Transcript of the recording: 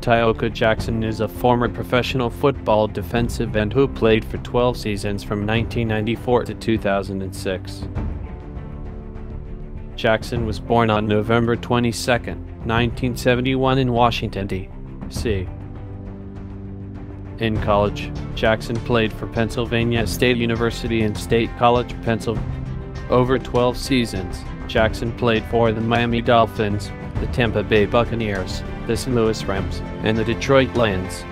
Tyoka Jackson is a former professional football defensive end who played for 12 seasons from 1994 to 2006. Jackson was born on November 22, 1971 in Washington, D.C. In college, Jackson played for Pennsylvania State University and State College, Pennsylvania. Over 12 seasons, Jackson played for the Miami Dolphins, the Tampa Bay Buccaneers, the St. Louis Rams, and the Detroit Lions.